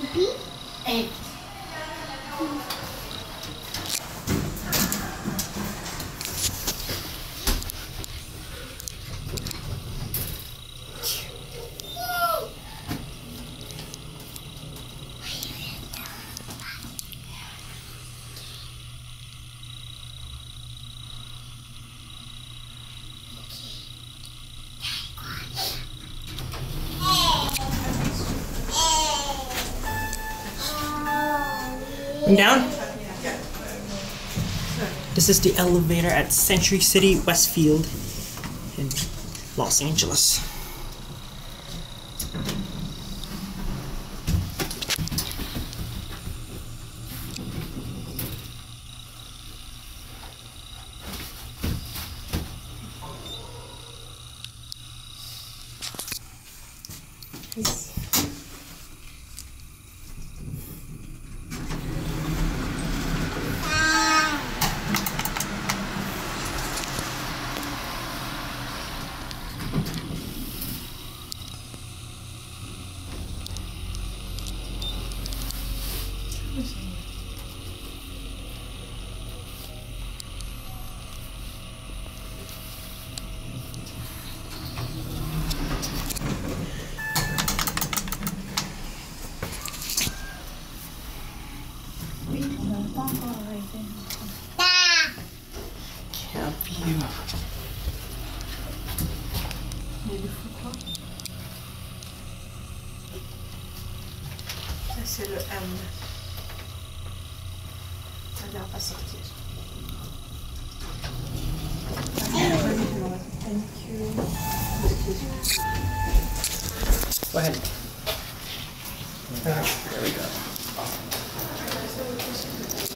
Repeat. Egg. I'm down. This is the elevator at Century City Westfield in Los Angeles. C'est le M. Ça pas. Thank you. Go ahead. Ah, there we go.